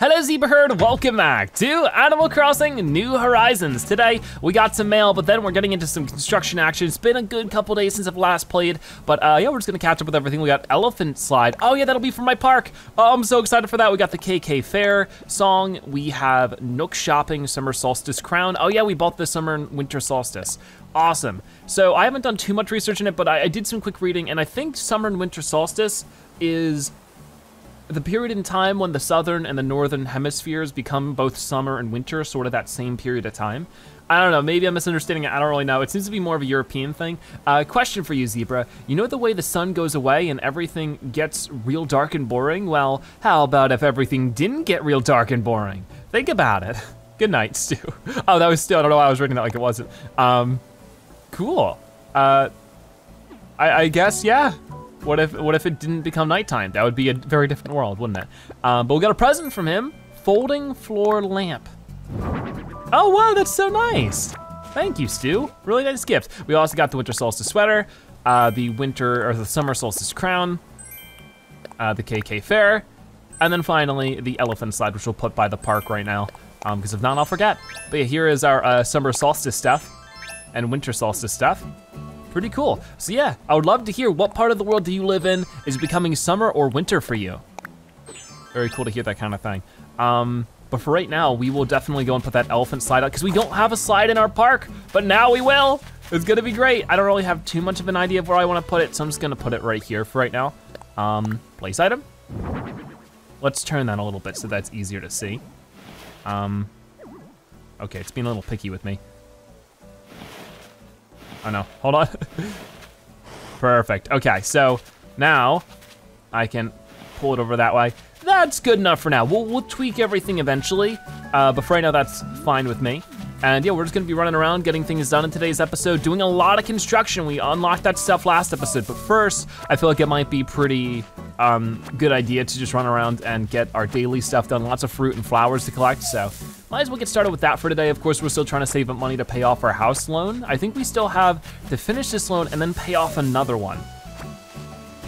Hello Zebra Herd, welcome back to Animal Crossing New Horizons. Today, we got some mail, but then we're getting into some construction action. It's been a good couple days since I've last played, but uh, yeah, we're just gonna catch up with everything. We got Elephant Slide. Oh yeah, that'll be from my park. Oh, I'm so excited for that. We got the KK Fair song. We have Nook Shopping Summer Solstice Crown. Oh yeah, we bought the Summer and Winter Solstice. Awesome. So I haven't done too much research in it, but I, I did some quick reading, and I think Summer and Winter Solstice is the period in time when the southern and the northern hemispheres become both summer and winter, sort of that same period of time. I don't know, maybe I'm misunderstanding it, I don't really know. It seems to be more of a European thing. Uh, question for you, Zebra. You know the way the sun goes away and everything gets real dark and boring? Well, how about if everything didn't get real dark and boring? Think about it. Good night, Stu. Oh, that was Stu, I don't know why I was reading that like it wasn't. Um, cool. Uh, I, I guess, yeah. What if what if it didn't become nighttime? That would be a very different world, wouldn't it? Um, but we got a present from him, folding floor lamp. Oh wow, that's so nice. Thank you, Stu. Really nice gift. We also got the winter solstice sweater, uh, the winter or the summer solstice crown, uh, the KK fair, and then finally the elephant slide, which we'll put by the park right now, because um, if not, I'll forget. But yeah, here is our uh, summer solstice stuff and winter solstice stuff pretty cool. So yeah, I would love to hear what part of the world do you live in is it becoming summer or winter for you? Very cool to hear that kind of thing. Um, but for right now, we will definitely go and put that elephant slide out because we don't have a slide in our park, but now we will. It's gonna be great. I don't really have too much of an idea of where I wanna put it, so I'm just gonna put it right here for right now. Um, place item. Let's turn that a little bit so that's easier to see. Um, okay, it's being a little picky with me. Oh no, hold on. Perfect, okay, so now I can pull it over that way. That's good enough for now. We'll, we'll tweak everything eventually, uh, but for right now, that's fine with me. And yeah, we're just gonna be running around, getting things done in today's episode, doing a lot of construction. We unlocked that stuff last episode, but first, I feel like it might be pretty um, good idea to just run around and get our daily stuff done. Lots of fruit and flowers to collect, so might as well get started with that for today. Of course, we're still trying to save up money to pay off our house loan. I think we still have to finish this loan and then pay off another one.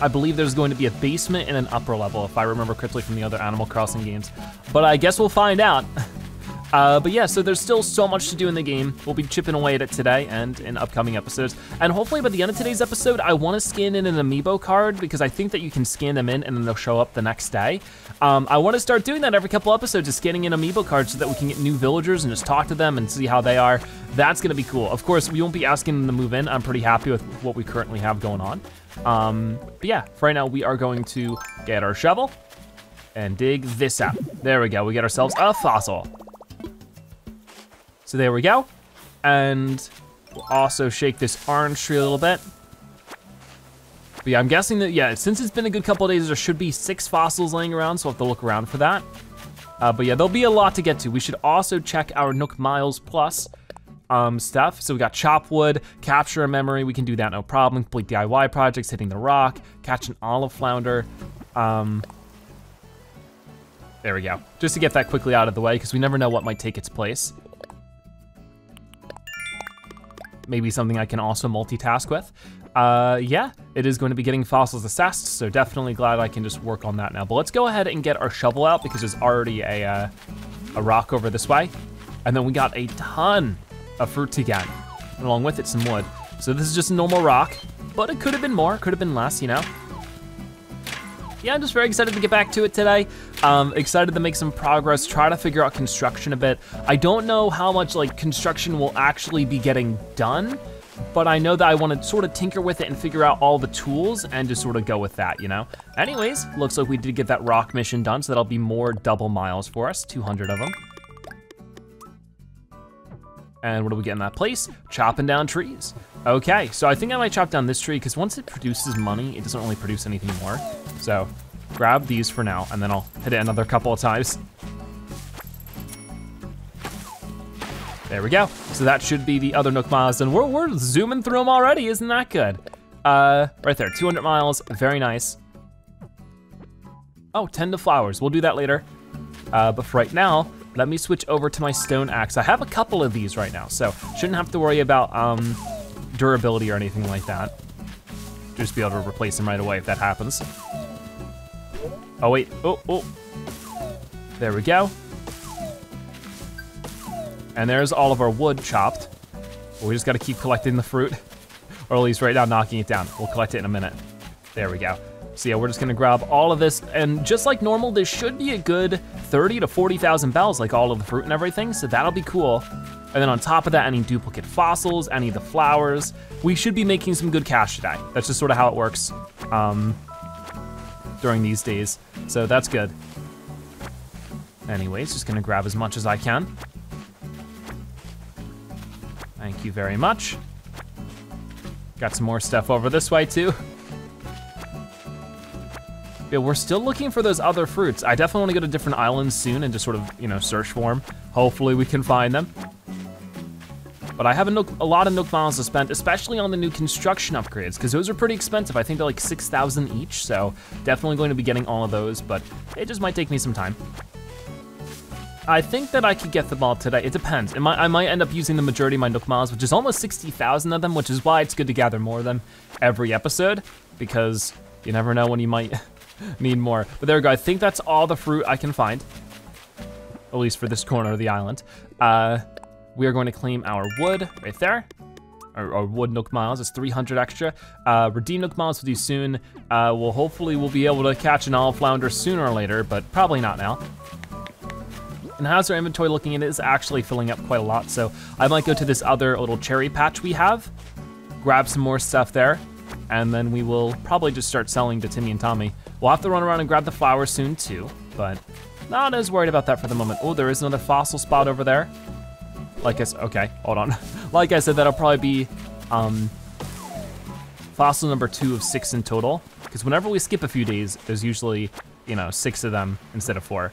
I believe there's going to be a basement and an upper level, if I remember correctly from the other Animal Crossing games. But I guess we'll find out. Uh, but yeah, so there's still so much to do in the game. We'll be chipping away at it today and in upcoming episodes. And hopefully by the end of today's episode, I wanna scan in an amiibo card because I think that you can scan them in and then they'll show up the next day. Um, I wanna start doing that every couple episodes, just scanning in amiibo cards so that we can get new villagers and just talk to them and see how they are. That's gonna be cool. Of course, we won't be asking them to move in. I'm pretty happy with what we currently have going on. Um, but yeah, for right now, we are going to get our shovel and dig this out. There we go, we get ourselves a fossil. So there we go. And we'll also shake this orange tree a little bit. But yeah, I'm guessing that, yeah, since it's been a good couple days, there should be six fossils laying around, so I'll have to look around for that. Uh, but yeah, there'll be a lot to get to. We should also check our Nook Miles Plus um, stuff. So we got chop wood, capture a memory, we can do that no problem. Complete DIY projects, hitting the rock, catch an olive flounder. Um, there we go. Just to get that quickly out of the way, because we never know what might take its place maybe something I can also multitask with. Uh, yeah, it is going to be getting fossils assessed, so definitely glad I can just work on that now. But let's go ahead and get our shovel out because there's already a, uh, a rock over this way. And then we got a ton of fruit to get, and along with it some wood. So this is just a normal rock, but it could have been more, could have been less, you know? Yeah, I'm just very excited to get back to it today. Um, excited to make some progress, try to figure out construction a bit. I don't know how much like construction will actually be getting done, but I know that I wanna sort of tinker with it and figure out all the tools and just sort of go with that, you know? Anyways, looks like we did get that rock mission done, so that'll be more double miles for us, 200 of them. And what do we get in that place? Chopping down trees. Okay, so I think I might chop down this tree because once it produces money, it doesn't really produce anything more. So grab these for now and then I'll hit it another couple of times. There we go. So that should be the other Nook miles and we're, we're zooming through them already, isn't that good? Uh, right there, 200 miles, very nice. Oh, tend to flowers, we'll do that later. Uh, but for right now, let me switch over to my stone axe. I have a couple of these right now, so shouldn't have to worry about um, durability or anything like that. Just be able to replace them right away if that happens. Oh wait, oh, oh. There we go. And there's all of our wood chopped. We just gotta keep collecting the fruit, or at least right now knocking it down. We'll collect it in a minute. There we go. So yeah, we're just gonna grab all of this, and just like normal, this should be a good 30 to 40,000 bells, like all of the fruit and everything, so that'll be cool. And then on top of that, any duplicate fossils, any of the flowers, we should be making some good cash today. That's just sort of how it works um, during these days, so that's good. Anyways, just gonna grab as much as I can. Thank you very much. Got some more stuff over this way too. Yeah, we're still looking for those other fruits. I definitely wanna go to different islands soon and just sort of, you know, search for them. Hopefully we can find them. But I have a, nook, a lot of Nook miles to spend, especially on the new construction upgrades, because those are pretty expensive. I think they're like 6,000 each, so definitely going to be getting all of those, but it just might take me some time. I think that I could get them all today. It depends. It might, I might end up using the majority of my Nook Miles, which is almost 60,000 of them, which is why it's good to gather more of them every episode, because you never know when you might need more. But there we go, I think that's all the fruit I can find, at least for this corner of the island. Uh, we are going to claim our wood right there. Our, our, wood Nook Miles, it's 300 extra. Uh, redeem Nook Miles with you soon. Uh, we'll hopefully we'll be able to catch an olive flounder sooner or later, but probably not now. And how's our inventory looking? It is actually filling up quite a lot, so I might go to this other little cherry patch we have, grab some more stuff there, and then we will probably just start selling to Timmy and Tommy. We'll have to run around and grab the flowers soon too, but not as worried about that for the moment. Oh, there is another fossil spot over there. Like I said, okay, hold on. like I said, that'll probably be um, fossil number two of six in total, because whenever we skip a few days, there's usually, you know, six of them instead of four.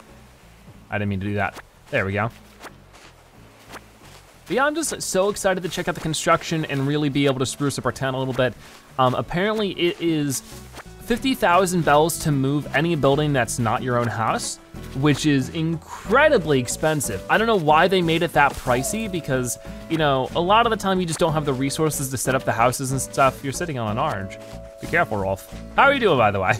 I didn't mean to do that. There we go. But yeah, I'm just so excited to check out the construction and really be able to spruce up our town a little bit. Um, apparently it is 50,000 bells to move any building that's not your own house, which is incredibly expensive. I don't know why they made it that pricey because, you know, a lot of the time you just don't have the resources to set up the houses and stuff. You're sitting on an orange. Be careful, Rolf. How are you doing, by the way?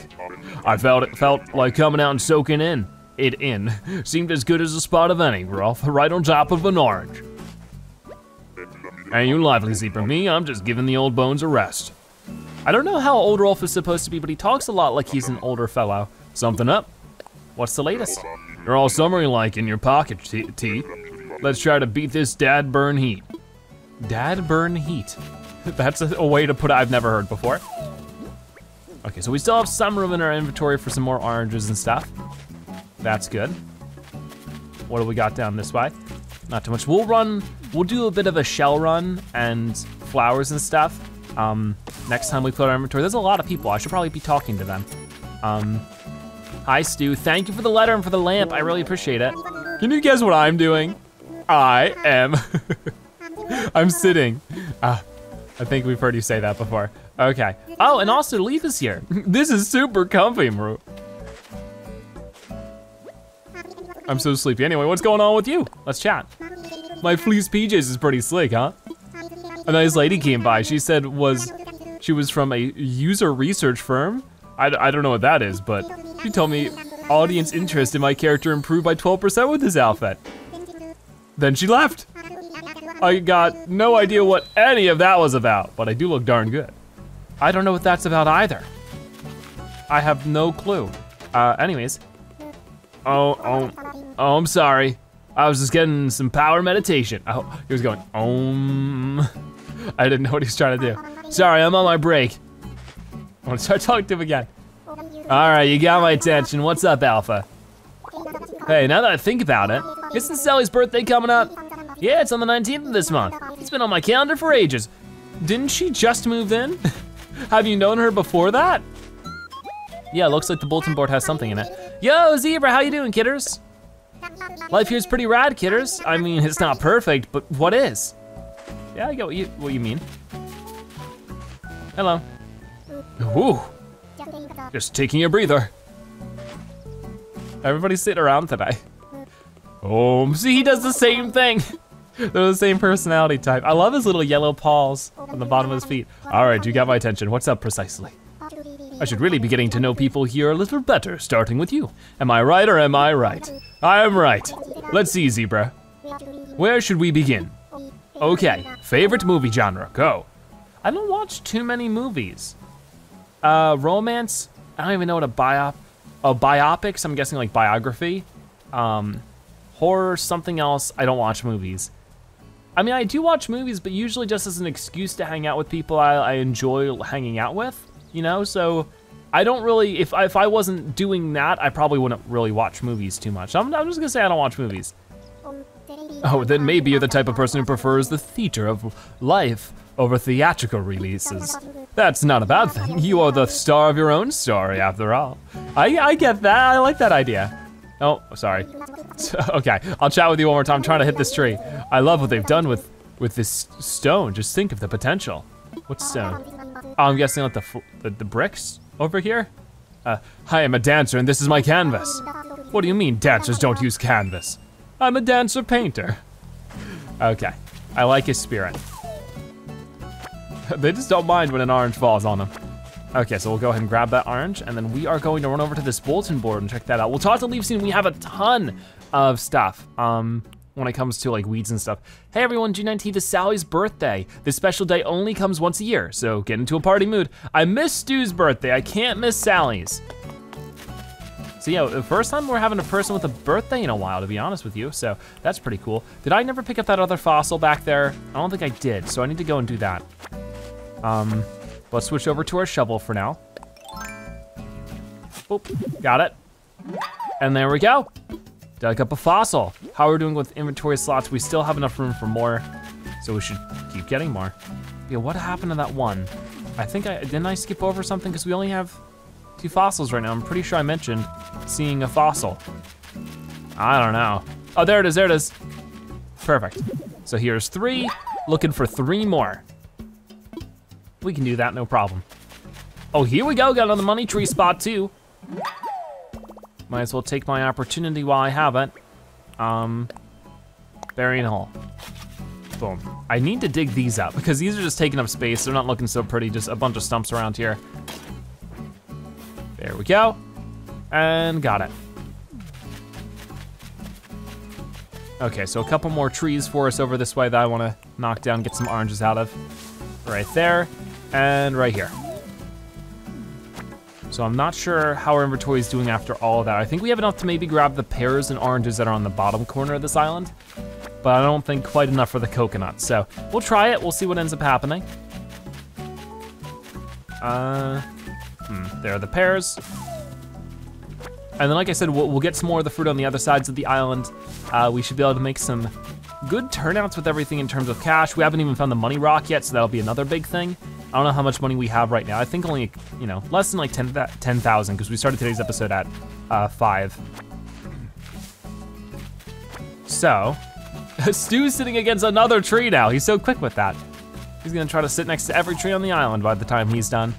I felt it felt like coming out and soaking in it in. Seemed as good as a spot of any, Rolf, right on top of an orange. Ain't you lively, Zebra? Me, I'm just giving the old bones a rest. I don't know how old Rolf is supposed to be, but he talks a lot like he's an older fellow. Something up? What's the latest? You're all summery like in your pocket, T. Let's try to beat this dad burn heat. Dad burn heat. That's a, a way to put it I've never heard before. Okay, so we still have some room in our inventory for some more oranges and stuff. That's good. What do we got down this way? Not too much. We'll run, we'll do a bit of a shell run and flowers and stuff. Um, next time we put our inventory. There's a lot of people. I should probably be talking to them. Um, hi, Stu. Thank you for the letter and for the lamp. I really appreciate it. Can you guess what I'm doing? I am, I'm sitting. Uh, I think we've heard you say that before. Okay. Oh, and also Leif is here. this is super comfy, Maru. I'm so sleepy. Anyway, what's going on with you? Let's chat. My fleece PJs is pretty slick, huh? A nice lady came by. She said was she was from a user research firm. I, I don't know what that is, but she told me audience interest in my character improved by 12% with this outfit. Then she left. I got no idea what any of that was about, but I do look darn good. I don't know what that's about either. I have no clue. Uh, anyways, Oh, oh, oh, I'm sorry. I was just getting some power meditation. Oh, he was going, um. I didn't know what he was trying to do. Sorry, I'm on my break. I want to start talking to him again. All right, you got my attention. What's up, Alpha? Hey, now that I think about it, isn't Sally's birthday coming up? Yeah, it's on the 19th of this month. It's been on my calendar for ages. Didn't she just move in? Have you known her before that? Yeah, looks like the bulletin board has something in it. Yo, Zebra, how you doing, kidders? Life here's pretty rad, kidders. I mean, it's not perfect, but what is? Yeah, I get what you, what you mean. Hello. Woo. Just taking a breather. Everybody's sitting around today. Oh, see, he does the same thing. They're the same personality type. I love his little yellow paws on the bottom of his feet. All right, you got my attention. What's up precisely? I should really be getting to know people here a little better, starting with you. Am I right or am I right? I am right. Let's see, Zebra. Where should we begin? Okay, favorite movie genre, go. I don't watch too many movies. Uh, romance, I don't even know what a biop, oh, biopics, I'm guessing like biography. Um, horror, something else, I don't watch movies. I mean, I do watch movies, but usually just as an excuse to hang out with people I, I enjoy hanging out with, you know? So I don't really, if, if I wasn't doing that, I probably wouldn't really watch movies too much. I'm, I'm just gonna say I don't watch movies. Oh, then maybe you're the type of person who prefers the theater of life over theatrical releases. That's not a bad thing. You are the star of your own story, after all. I, I get that, I like that idea. Oh, sorry. okay, I'll chat with you one more time. I'm trying to hit this tree. I love what they've done with, with this stone. Just think of the potential. What stone? Oh, I'm guessing like the, the, the bricks over here? Uh, I am a dancer and this is my canvas. What do you mean dancers don't use canvas? I'm a dancer painter. Okay, I like his spirit. they just don't mind when an orange falls on them. Okay, so we'll go ahead and grab that orange, and then we are going to run over to this bulletin board and check that out. We'll talk to Leif soon. We have a ton of stuff um, when it comes to like weeds and stuff. Hey everyone, June 19th is Sally's birthday. This special day only comes once a year, so get into a party mood. I miss Stu's birthday. I can't miss Sally's. So yeah, the first time we're having a person with a birthday in a while, to be honest with you. So that's pretty cool. Did I never pick up that other fossil back there? I don't think I did, so I need to go and do that. Um, let's switch over to our shovel for now. Boop, got it. And there we go. Dug up a fossil. How are we doing with inventory slots? We still have enough room for more, so we should keep getting more. Yeah, what happened to that one? I think I, didn't I skip over something? Because we only have two fossils right now. I'm pretty sure I mentioned seeing a fossil. I don't know. Oh, there it is, there it is. Perfect. So here's three, looking for three more. We can do that, no problem. Oh, here we go, got another money tree spot too. Might as well take my opportunity while I have it. Um, burying hole. Boom. I need to dig these up because these are just taking up space. They're not looking so pretty, just a bunch of stumps around here. There we go. And got it. Okay, so a couple more trees for us over this way that I wanna knock down, get some oranges out of. Right there, and right here. So I'm not sure how our inventory is doing after all of that. I think we have enough to maybe grab the pears and oranges that are on the bottom corner of this island, but I don't think quite enough for the coconuts. So we'll try it, we'll see what ends up happening. Uh, hmm, there are the pears. And then like I said, we'll, we'll, get some more of the fruit on the other sides of the island. Uh, we should be able to make some good turnouts with everything in terms of cash. We haven't even found the money rock yet, so that'll be another big thing. I don't know how much money we have right now. I think only, you know, less than like 10,000 10, because we started today's episode at uh, five. So, Stu's sitting against another tree now. He's so quick with that. He's gonna try to sit next to every tree on the island by the time he's done.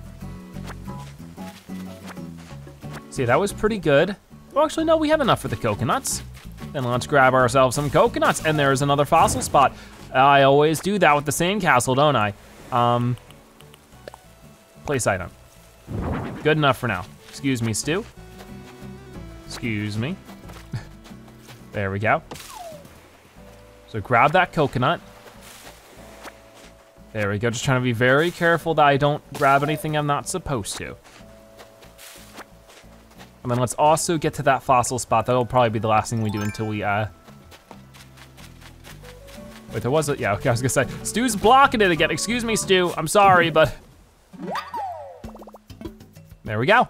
See, that was pretty good. Well, actually, no, we have enough for the coconuts. Then let's grab ourselves some coconuts. And there's another fossil spot. I always do that with the sandcastle, don't I? Um, place item. Good enough for now. Excuse me, Stu. Excuse me. there we go. So grab that coconut. There we go, just trying to be very careful that I don't grab anything I'm not supposed to. And then let's also get to that fossil spot. That'll probably be the last thing we do until we, uh... Wait, there was a, yeah, okay, I was gonna say, Stu's blocking it again. Excuse me, Stu, I'm sorry, but... There we go.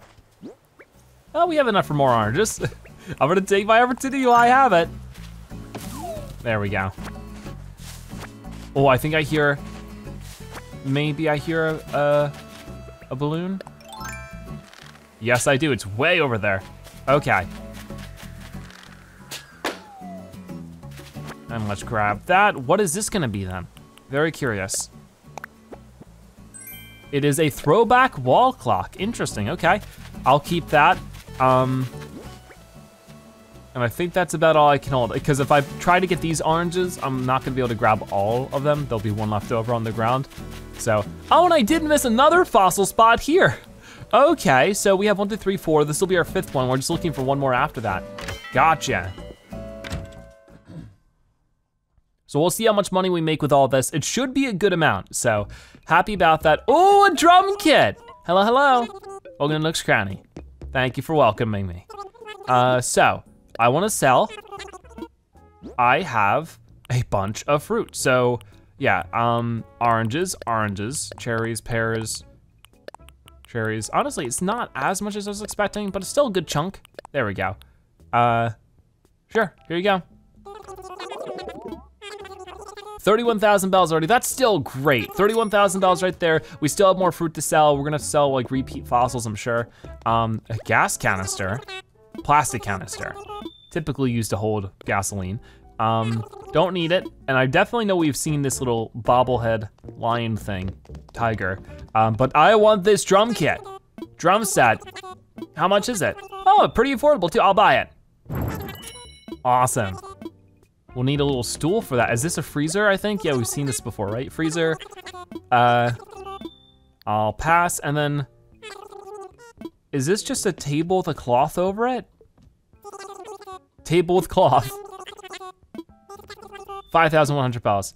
Oh, we have enough for more oranges. I'm gonna take my opportunity while I have it. There we go. Oh, I think I hear, maybe I hear a, a, a balloon. Yes, I do. It's way over there. Okay. And let's grab that. What is this gonna be then? Very curious. It is a throwback wall clock. Interesting, okay. I'll keep that. Um, and I think that's about all I can hold. Because if I try to get these oranges, I'm not gonna be able to grab all of them. There'll be one left over on the ground. So, oh, and I did miss another fossil spot here. Okay, so we have one, two, three, four. This will be our fifth one. We're just looking for one more after that. Gotcha. So we'll see how much money we make with all this. It should be a good amount, so happy about that. Oh, a drum kit. Hello, hello. Welcome to Nook's Cranny. Thank you for welcoming me. Uh, so, I wanna sell. I have a bunch of fruit. So, yeah, um, oranges, oranges, cherries, pears, cherries. Honestly, it's not as much as I was expecting, but it's still a good chunk. There we go. Uh, sure, here you go. 31,000 bells already, that's still great. 31,000 bells right there. We still have more fruit to sell. We're gonna sell like repeat fossils, I'm sure. Um, a gas canister, plastic canister, typically used to hold gasoline. Um, don't need it, and I definitely know we've seen this little bobblehead lion thing, tiger. Um, but I want this drum kit, drum set. How much is it? Oh, pretty affordable too, I'll buy it. Awesome. We'll need a little stool for that. Is this a freezer, I think? Yeah, we've seen this before, right? Freezer. Uh, I'll pass, and then, is this just a table with a cloth over it? Table with cloth. 5,100 bells.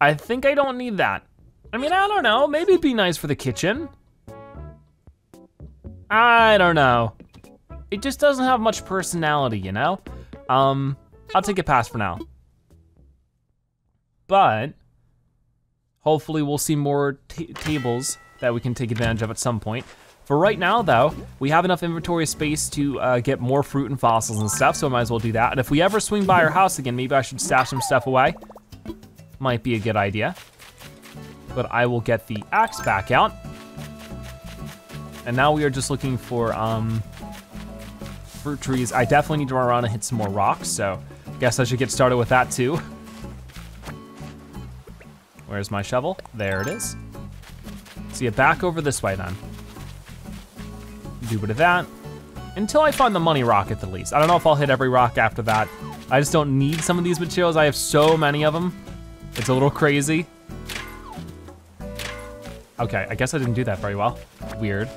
I think I don't need that. I mean, I don't know, maybe it'd be nice for the kitchen. I don't know. It just doesn't have much personality, you know? Um, I'll take a pass for now but hopefully we'll see more tables that we can take advantage of at some point. For right now though, we have enough inventory space to uh, get more fruit and fossils and stuff, so I might as well do that. And if we ever swing by our house again, maybe I should stash some stuff away. Might be a good idea. But I will get the axe back out. And now we are just looking for um, fruit trees. I definitely need to run around and hit some more rocks, so I guess I should get started with that too. Where's my shovel? There it is. See it back over this way then. Do a bit of that. Until I find the money rock at the least. I don't know if I'll hit every rock after that. I just don't need some of these materials. I have so many of them. It's a little crazy. Okay, I guess I didn't do that very well. Weird.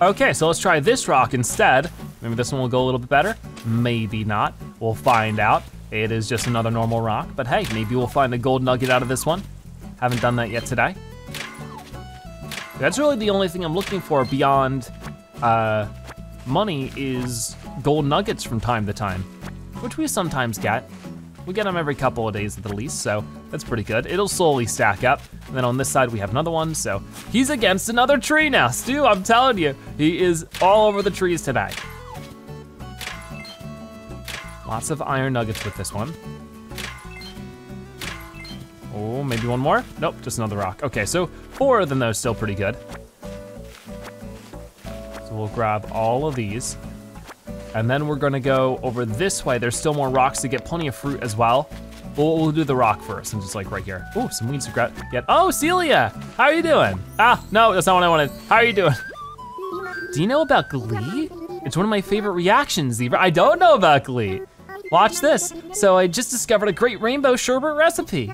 Okay, so let's try this rock instead. Maybe this one will go a little bit better. Maybe not. We'll find out. It is just another normal rock, but hey, maybe we'll find a gold nugget out of this one. Haven't done that yet today. That's really the only thing I'm looking for beyond uh, money is gold nuggets from time to time, which we sometimes get. We get them every couple of days at the least, so that's pretty good. It'll slowly stack up. And then on this side, we have another one, so he's against another tree now. Stu, I'm telling you, he is all over the trees today. Lots of iron nuggets with this one. Oh, maybe one more? Nope, just another rock. Okay, so four of them though, still pretty good. We'll grab all of these. And then we're gonna go over this way. There's still more rocks to get plenty of fruit as well. We'll, we'll do the rock first and just like right here. Oh, some weeds to grab. Get. Oh, Celia, how are you doing? Ah, no, that's not what I wanted. How are you doing? Do you know about Glee? It's one of my favorite reactions, Zebra. I don't know about Glee. Watch this. So I just discovered a great rainbow sherbet recipe.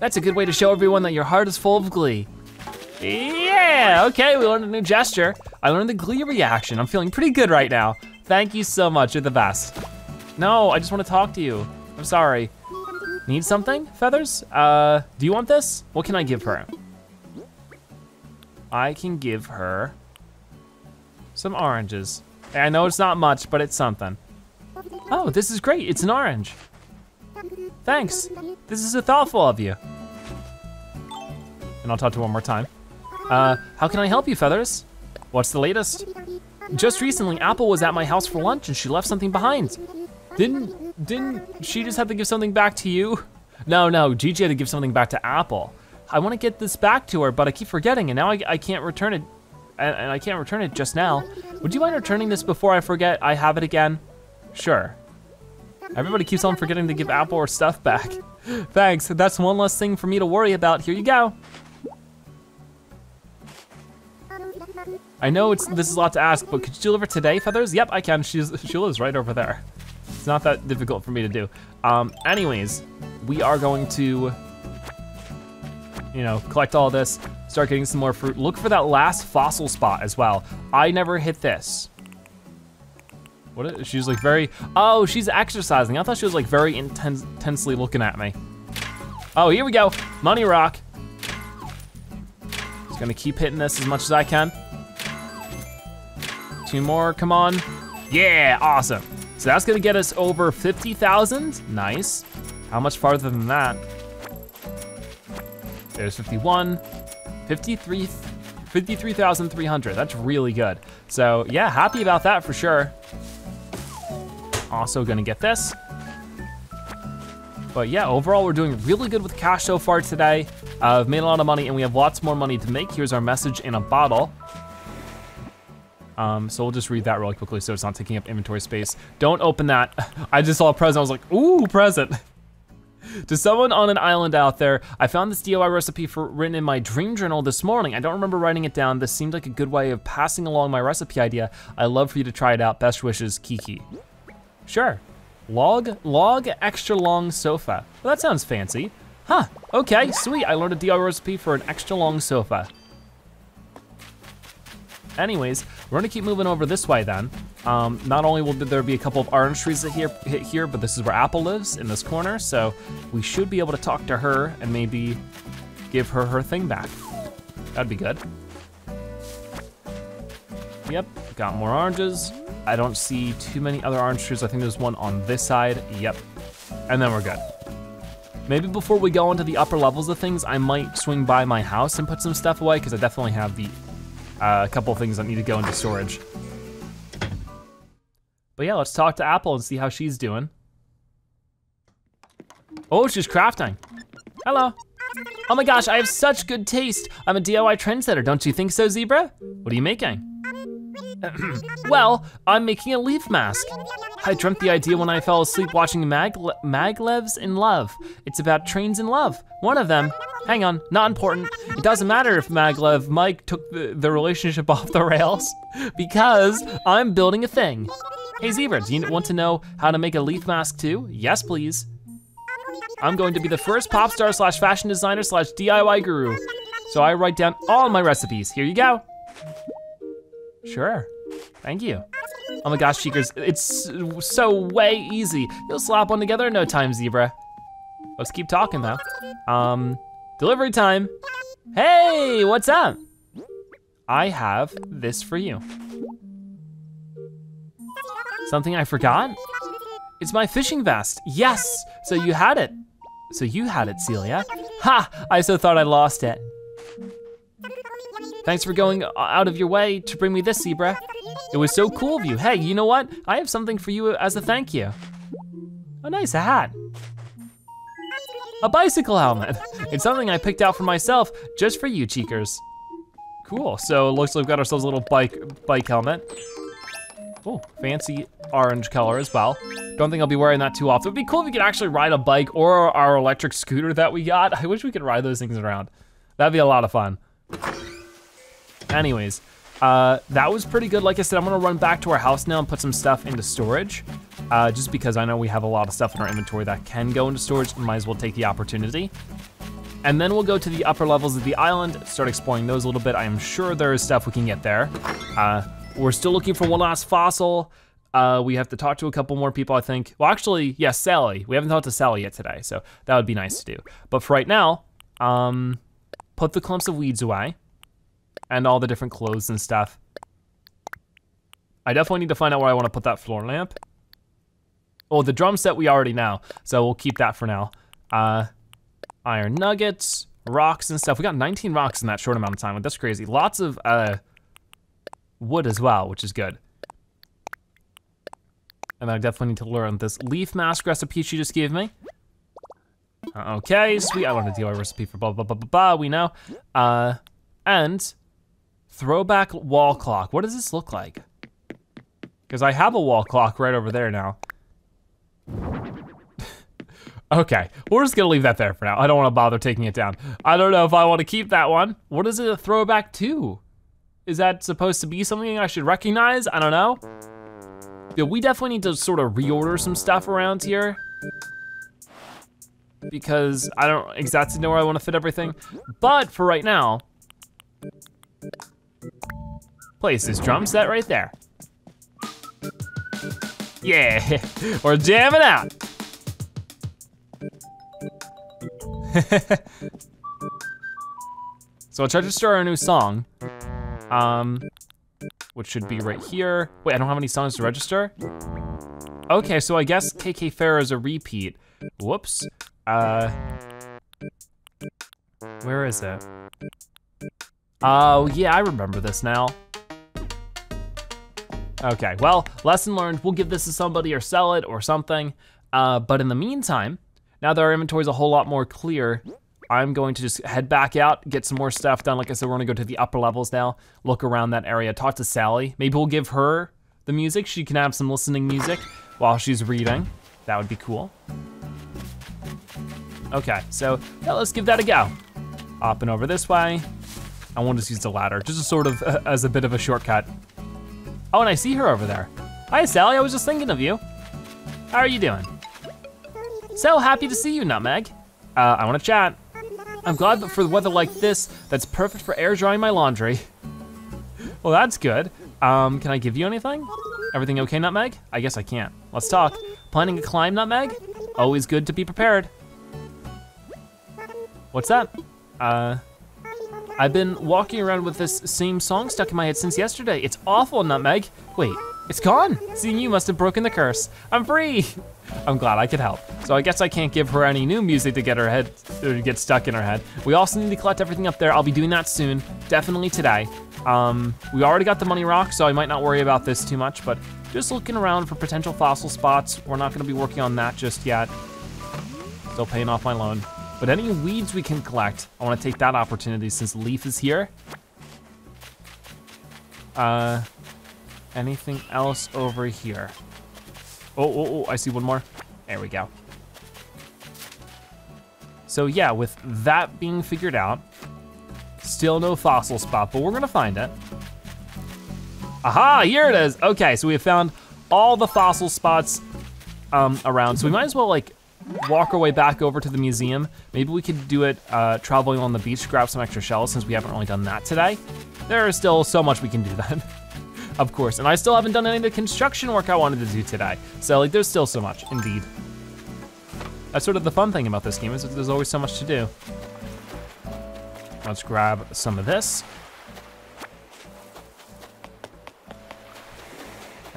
That's a good way to show everyone that your heart is full of glee. Yeah, okay, we learned a new gesture. I learned the glee reaction. I'm feeling pretty good right now. Thank you so much, you're the best. No, I just wanna talk to you. I'm sorry. Need something, Feathers? Uh, do you want this? What can I give her? I can give her some oranges. I know it's not much, but it's something. Oh, this is great, it's an orange. Thanks. This is so thoughtful of you. And I'll talk to her one more time. Uh, how can I help you, Feathers? What's the latest? Just recently, Apple was at my house for lunch and she left something behind. Didn't, didn't she just have to give something back to you? No, no, Gigi had to give something back to Apple. I wanna get this back to her, but I keep forgetting and now I, I can't return it, and, and I can't return it just now. Would you mind returning this before I forget I have it again? Sure. Everybody keeps on forgetting to give Apple her stuff back. Thanks, that's one less thing for me to worry about. Here you go. I know it's this is a lot to ask, but could you deliver today, Feathers? Yep, I can. She's she lives right over there. It's not that difficult for me to do. Um, anyways, we are going to, you know, collect all this. start getting some more fruit. Look for that last fossil spot as well. I never hit this. What is, she's like very, oh, she's exercising. I thought she was like very intense, intensely looking at me. Oh, here we go, money rock. Just gonna keep hitting this as much as I can. Two more, come on. Yeah, awesome. So that's gonna get us over 50,000, nice. How much farther than that? There's 51, 53, 53,300, that's really good. So yeah, happy about that for sure. Also gonna get this. But yeah, overall we're doing really good with cash so far today. Uh, I've made a lot of money and we have lots more money to make. Here's our message in a bottle. Um, so we'll just read that really quickly so it's not taking up inventory space. Don't open that. I just saw a present, I was like, ooh, present. to someone on an island out there, I found this DIY recipe for written in my dream journal this morning. I don't remember writing it down. This seemed like a good way of passing along my recipe idea. I love for you to try it out. Best wishes, Kiki. Sure. Log, log extra long sofa. Well, that sounds fancy. Huh, okay, sweet. I learned a DIY recipe for an extra long sofa. Anyways, we're gonna keep moving over this way then. Um, not only will there be a couple of orange trees that here, hit here, but this is where Apple lives in this corner, so we should be able to talk to her and maybe give her her thing back. That'd be good. Yep, got more oranges. I don't see too many other orange trees. I think there's one on this side. Yep, and then we're good. Maybe before we go into the upper levels of things, I might swing by my house and put some stuff away because I definitely have the uh, a couple things that need to go into storage. But yeah, let's talk to Apple and see how she's doing. Oh, she's crafting. Hello. Oh my gosh, I have such good taste. I'm a DIY trendsetter, don't you think so, Zebra? What are you making? well, I'm making a leaf mask. I dreamt the idea when I fell asleep watching Mag Maglev's in Love. It's about trains in love. One of them, hang on, not important. It doesn't matter if Maglev Mike took the, the relationship off the rails because I'm building a thing. Hey Zebra, do you want to know how to make a leaf mask too? Yes, please. I'm going to be the first pop star slash fashion designer slash DIY guru. So I write down all my recipes. Here you go. Sure, thank you. Oh my gosh, Cheekers, it's so way easy. You'll slap one together in no time, Zebra. Let's keep talking though. Um, delivery time. Hey, what's up? I have this for you. Something I forgot? It's my fishing vest. Yes, so you had it. So you had it, Celia. Ha, I so thought I lost it. Thanks for going uh, out of your way to bring me this, Zebra. It was so cool of you. Hey, you know what? I have something for you as a thank you. A nice hat. A bicycle helmet. It's something I picked out for myself just for you, Cheekers. Cool, so it looks like we've got ourselves a little bike bike helmet. Oh, fancy orange color as well. Don't think I'll be wearing that too often. It'd be cool if we could actually ride a bike or our electric scooter that we got. I wish we could ride those things around. That'd be a lot of fun. Anyways, uh, that was pretty good. Like I said, I'm gonna run back to our house now and put some stuff into storage. Uh, just because I know we have a lot of stuff in our inventory that can go into storage, might as well take the opportunity. And then we'll go to the upper levels of the island, start exploring those a little bit. I am sure there is stuff we can get there. Uh, we're still looking for one last fossil. Uh, we have to talk to a couple more people, I think. Well, actually, yes, yeah, Sally. We haven't talked to Sally yet today, so that would be nice to do. But for right now, um, put the clumps of weeds away and all the different clothes and stuff. I definitely need to find out where I wanna put that floor lamp. Oh, the drum set we already know, so we'll keep that for now. Uh, iron nuggets, rocks and stuff. We got 19 rocks in that short amount of time, that's crazy. Lots of uh, wood as well, which is good. And I definitely need to learn this leaf mask recipe she just gave me. Uh, okay, sweet, I learned a DIY recipe for blah, blah, blah, blah, blah, we know. Uh, and Throwback wall clock. What does this look like? Because I have a wall clock right over there now. okay, we're just gonna leave that there for now. I don't wanna bother taking it down. I don't know if I wanna keep that one. What is it a throwback to? Is that supposed to be something I should recognize? I don't know. Yeah, we definitely need to sort of reorder some stuff around here because I don't exactly know where I wanna fit everything. But for right now, Place this drum set right there. Yeah, we're jamming out. so let's register our new song, um, which should be right here. Wait, I don't have any songs to register? Okay, so I guess KK Fair is a repeat. Whoops. Uh, where is it? Oh, yeah, I remember this now. Okay, well, lesson learned. We'll give this to somebody or sell it or something. Uh, but in the meantime, now that our inventory is a whole lot more clear, I'm going to just head back out, get some more stuff done. Like I said, we're gonna go to the upper levels now, look around that area, talk to Sally. Maybe we'll give her the music. She can have some listening music while she's reading. That would be cool. Okay, so yeah, let's give that a go. Hopping over this way. I want to use the ladder, just sort of uh, as a bit of a shortcut. Oh, and I see her over there. Hi, Sally, I was just thinking of you. How are you doing? So happy to see you, Nutmeg. Uh, I wanna chat. I'm glad that for the weather like this, that's perfect for air drying my laundry. well, that's good. Um, can I give you anything? Everything okay, Nutmeg? I guess I can't. Let's talk. Planning a climb, Nutmeg? Always good to be prepared. What's that? Uh, I've been walking around with this same song stuck in my head since yesterday. It's awful, Nutmeg. Wait, it's gone. Seeing you must have broken the curse. I'm free. I'm glad I could help. So I guess I can't give her any new music to get her head, or get stuck in her head. We also need to collect everything up there. I'll be doing that soon, definitely today. Um, we already got the money rock, so I might not worry about this too much, but just looking around for potential fossil spots. We're not gonna be working on that just yet. Still paying off my loan. But any weeds we can collect, I wanna take that opportunity since Leif is here. Uh, anything else over here? Oh, oh, oh, I see one more. There we go. So yeah, with that being figured out, still no fossil spot, but we're gonna find it. Aha, here it is. Okay, so we have found all the fossil spots um, around. So we might as well like walk our way back over to the museum. Maybe we could do it uh, traveling on the beach, grab some extra shells since we haven't really done that today. There is still so much we can do then, of course. And I still haven't done any of the construction work I wanted to do today. So like there's still so much, indeed. That's sort of the fun thing about this game is that there's always so much to do. Let's grab some of this.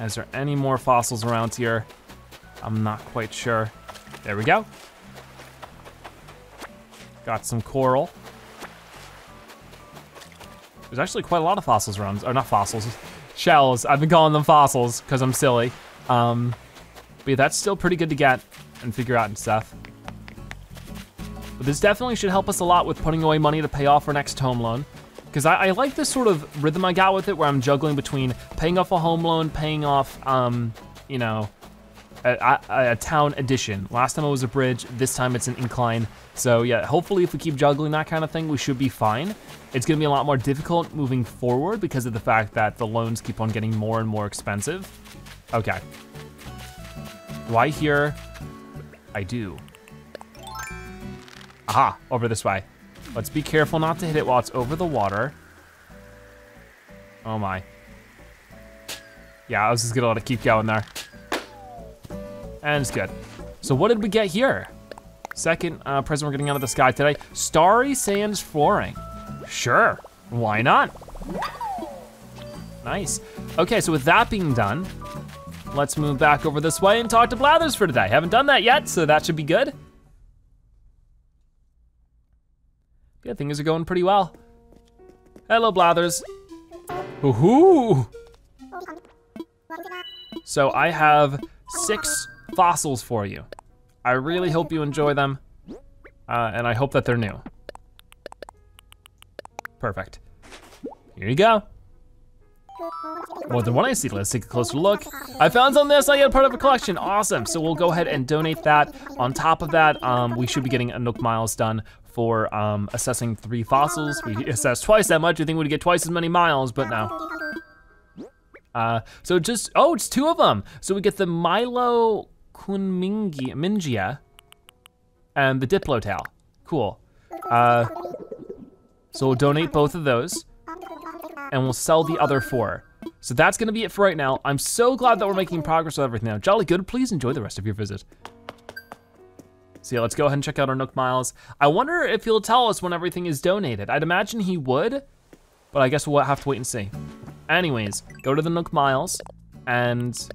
Is there any more fossils around here? I'm not quite sure. There we go. Got some coral. There's actually quite a lot of fossils around, or not fossils, shells. I've been calling them fossils because I'm silly. Um, but yeah, that's still pretty good to get and figure out and stuff. But this definitely should help us a lot with putting away money to pay off our next home loan. Because I, I, like this sort of rhythm I got with it where I'm juggling between paying off a home loan, paying off, um, you know, a, a, a, town addition. Last time it was a bridge, this time it's an incline. So yeah, hopefully if we keep juggling that kind of thing, we should be fine. It's gonna be a lot more difficult moving forward because of the fact that the loans keep on getting more and more expensive. Okay. I hear? I do. Aha, over this way. Let's be careful not to hit it while it's over the water. Oh my. Yeah, I was just gonna let it keep going there. And it's good. So what did we get here? Second uh, present we're getting out of the sky today. Starry Sands flooring. Sure, why not? Nice. Okay, so with that being done, let's move back over this way and talk to Blathers for today. Haven't done that yet, so that should be good. Yeah, things are going pretty well. Hello, Blathers. Woohoo! So I have six fossils for you. I really hope you enjoy them, uh, and I hope that they're new. Perfect. Here you go. More than one I see, let's take a closer look. I found some this, I get part of a collection, awesome. So we'll go ahead and donate that. On top of that, um, we should be getting a Nook Miles done for um, assessing three fossils. We assessed twice that much, I think we'd get twice as many miles, but no. Uh, so just, oh, it's two of them. So we get the Milo Kunmingia and the Diplo Diplotail. Cool. Uh, so we'll donate both of those. and we'll sell the other four. So that's gonna be it for right now. I'm so glad that we're making progress with everything now. Jolly good, please enjoy the rest of your visit. So yeah, let's go ahead and check out our Nook Miles. I wonder if he'll tell us when everything is donated. I'd imagine he would, but I guess we'll have to wait and see. Anyways, go to the Nook Miles and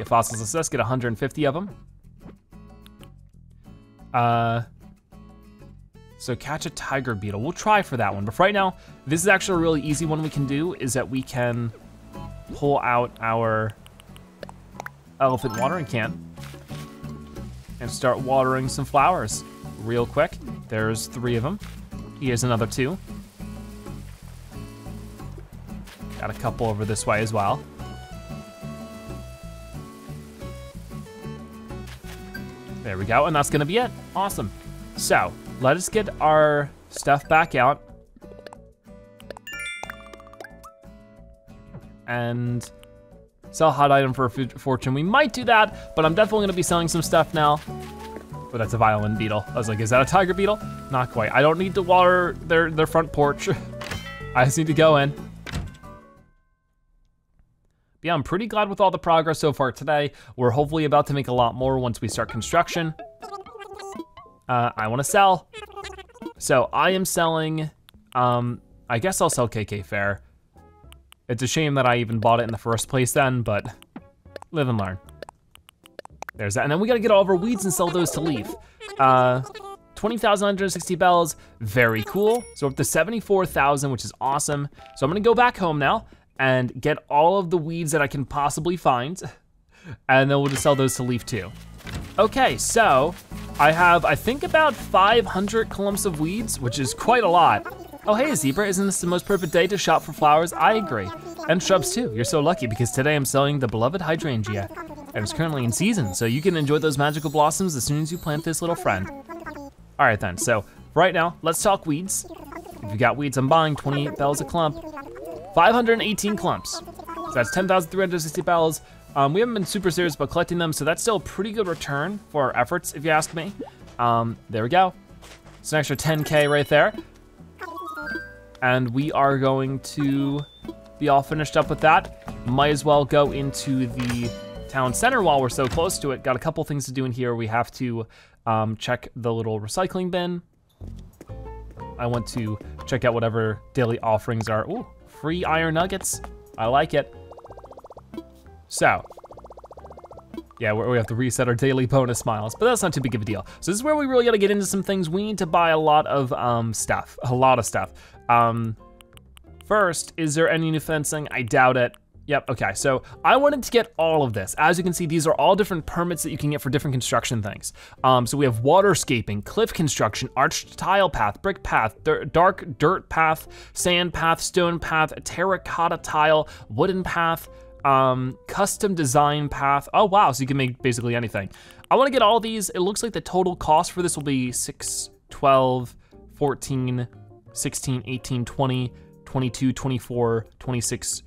get fossils assess, get 150 of them. Uh, so catch a tiger beetle. We'll try for that one, but right now, this is actually a really easy one we can do is that we can pull out our elephant watering can and start watering some flowers real quick. There's three of them. Here's another two. Got a couple over this way as well. There we go, and that's gonna be it. Awesome. So, let us get our stuff back out. And sell hot item for a fortune. We might do that, but I'm definitely gonna be selling some stuff now. But that's a violin beetle. I was like, is that a tiger beetle? Not quite. I don't need to water their, their front porch. I just need to go in. But yeah, I'm pretty glad with all the progress so far today. We're hopefully about to make a lot more once we start construction. Uh, I wanna sell. So I am selling, um, I guess I'll sell KK Fair. It's a shame that I even bought it in the first place then, but live and learn. There's that, and then we gotta get all of our weeds and sell those to Leif. Uh, 20,160 bells, very cool. So up to 74,000, which is awesome. So I'm gonna go back home now and get all of the weeds that I can possibly find, and then we'll just sell those to Leif too. Okay, so I have, I think about 500 clumps of weeds, which is quite a lot. Oh hey Zebra, isn't this the most perfect day to shop for flowers? I agree. And shrubs too, you're so lucky because today I'm selling the beloved hydrangea. And it's currently in season, so you can enjoy those magical blossoms as soon as you plant this little friend. All right then, so right now, let's talk weeds. If you got weeds, I'm buying 28 bells a clump. 518 clumps. So that's 10,360 bells. Um, we haven't been super serious about collecting them, so that's still a pretty good return for our efforts, if you ask me. Um, there we go. It's an extra 10K right there and we are going to be all finished up with that. Might as well go into the town center while we're so close to it. Got a couple things to do in here. We have to um, check the little recycling bin. I want to check out whatever daily offerings are. Ooh, free iron nuggets. I like it. So, yeah, we have to reset our daily bonus miles, but that's not too big of a deal. So this is where we really gotta get into some things. We need to buy a lot of um, stuff, a lot of stuff. Um, first, is there any new fencing? I doubt it. Yep, okay, so I wanted to get all of this. As you can see, these are all different permits that you can get for different construction things. Um, so we have waterscaping, cliff construction, arched tile path, brick path, dark dirt path, sand path, stone path, terracotta tile, wooden path, um, custom design path. Oh wow, so you can make basically anything. I wanna get all these. It looks like the total cost for this will be 6, 12, 14, 16, 18, 20, 22, 24, 26,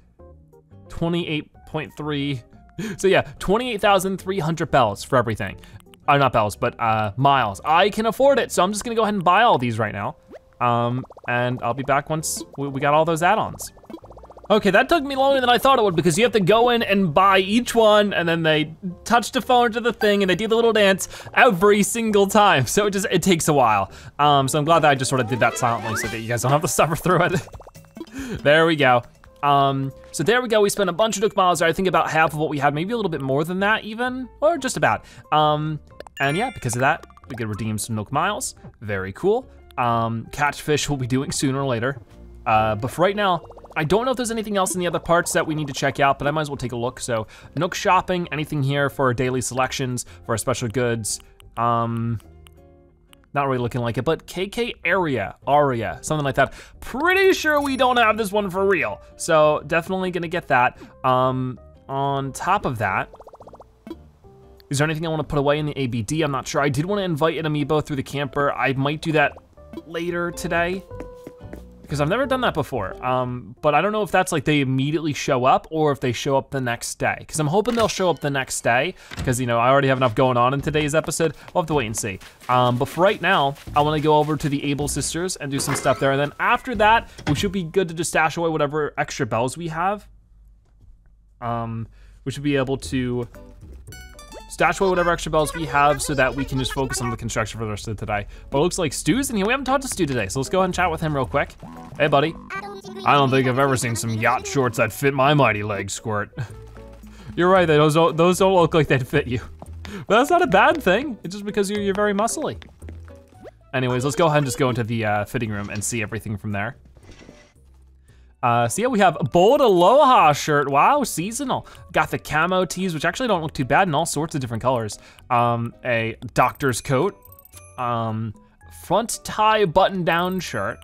28.3. So yeah, 28,300 bells for everything. Uh, not bells, but uh, miles. I can afford it, so I'm just gonna go ahead and buy all these right now. Um, and I'll be back once we, we got all those add-ons. Okay, that took me longer than I thought it would because you have to go in and buy each one and then they touch the phone to the thing and they do the little dance every single time. So it just, it takes a while. Um, so I'm glad that I just sort of did that silently so that you guys don't have to suffer through it. there we go. Um, so there we go, we spent a bunch of Nook Miles, I think about half of what we had, maybe a little bit more than that even, or just about. Um, and yeah, because of that, we could redeem some Nook Miles, very cool. Um, catchfish we'll be doing sooner or later. Uh, but for right now, I don't know if there's anything else in the other parts that we need to check out, but I might as well take a look. So Nook shopping, anything here for daily selections, for our special goods. Um, not really looking like it, but KK area, Aria, something like that. Pretty sure we don't have this one for real. So definitely gonna get that. Um, on top of that, is there anything I wanna put away in the ABD? I'm not sure. I did wanna invite an amiibo through the camper. I might do that later today. Because I've never done that before. Um, but I don't know if that's like they immediately show up or if they show up the next day. Because I'm hoping they'll show up the next day because you know I already have enough going on in today's episode. We'll have to wait and see. Um, but for right now, I want to go over to the Able Sisters and do some stuff there. And then after that, we should be good to just stash away whatever extra bells we have. Um, we should be able to stash away whatever extra bells we have so that we can just focus on the construction for the rest of today. But it looks like Stu's in here. We haven't talked to Stu today, so let's go ahead and chat with him real quick. Hey, buddy. I don't think I've ever seen some yacht shorts that fit my mighty legs, Squirt. You're right, those don't, those don't look like they'd fit you. But that's not a bad thing. It's just because you're, you're very muscly. Anyways, let's go ahead and just go into the uh, fitting room and see everything from there. Uh, so yeah, we have Bold Aloha shirt. Wow, seasonal. Got the camo tees, which actually don't look too bad in all sorts of different colors. Um, a doctor's coat. Um, front tie button down shirt.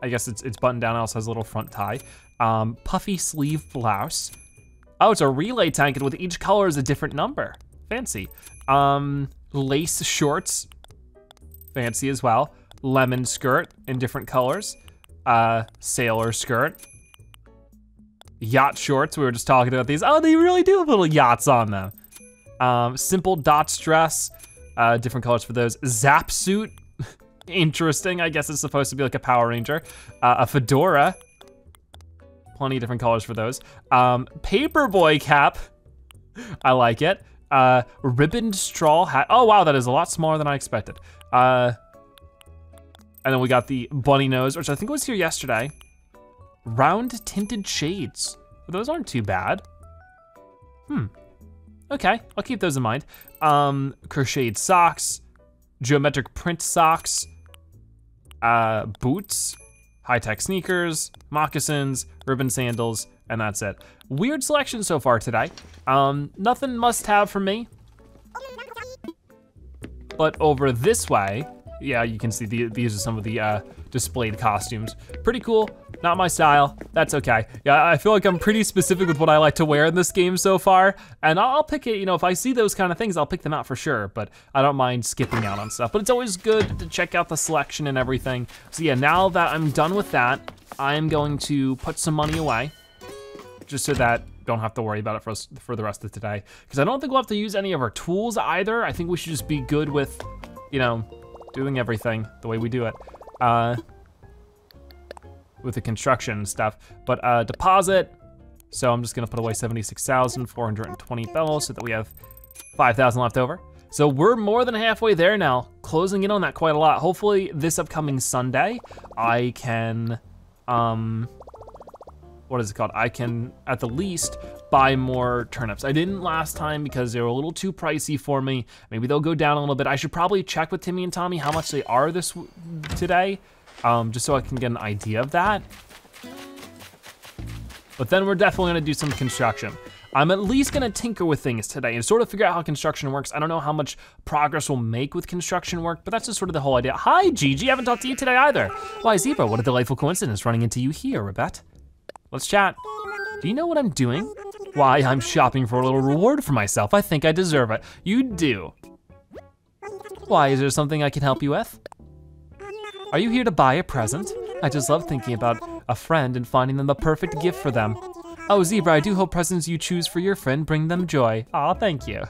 I guess it's, it's button down, also has a little front tie. Um, puffy sleeve blouse. Oh, it's a relay tank, and with each color is a different number. Fancy. Um, lace shorts. Fancy as well. Lemon skirt in different colors. Uh, sailor skirt yacht shorts. We were just talking about these. Oh, they really do have little yachts on them. Um, simple dots dress, uh, different colors for those. Zap suit, interesting. I guess it's supposed to be like a Power Ranger. Uh, a fedora, plenty of different colors for those. Um, paperboy cap, I like it. Uh, ribboned straw hat. Oh wow, that is a lot smaller than I expected. Uh, and then we got the bunny nose, which I think was here yesterday round tinted shades. Those aren't too bad. Hmm. Okay, I'll keep those in mind. Um, crocheted socks, geometric print socks, uh, boots, high-tech sneakers, moccasins, ribbon sandals, and that's it. Weird selection so far today. Um, nothing must have for me. But over this way, yeah, you can see the, these are some of the uh, displayed costumes. Pretty cool, not my style, that's okay. Yeah, I feel like I'm pretty specific with what I like to wear in this game so far, and I'll pick it, you know, if I see those kind of things, I'll pick them out for sure, but I don't mind skipping out on stuff. But it's always good to check out the selection and everything. So yeah, now that I'm done with that, I am going to put some money away, just so that don't have to worry about it for, us, for the rest of today. Because I don't think we'll have to use any of our tools either. I think we should just be good with, you know, doing everything the way we do it. Uh, with the construction stuff. But uh, deposit, so I'm just gonna put away 76,420 bells so that we have 5,000 left over. So we're more than halfway there now, closing in on that quite a lot. Hopefully this upcoming Sunday, I can, um, what is it called? I can, at the least, buy more turnips. I didn't last time because they were a little too pricey for me. Maybe they'll go down a little bit. I should probably check with Timmy and Tommy how much they are this today, um, just so I can get an idea of that. But then we're definitely gonna do some construction. I'm at least gonna tinker with things today and sort of figure out how construction works. I don't know how much progress we'll make with construction work, but that's just sort of the whole idea. Hi, Gigi, I haven't talked to you today either. Why, Zebra, what a delightful coincidence running into you here, ribbette. Let's chat. Do you know what I'm doing? Why, I'm shopping for a little reward for myself. I think I deserve it. You do. Why, is there something I can help you with? Are you here to buy a present? I just love thinking about a friend and finding them the perfect gift for them. Oh, Zebra, I do hope presents you choose for your friend bring them joy. Aw, thank you.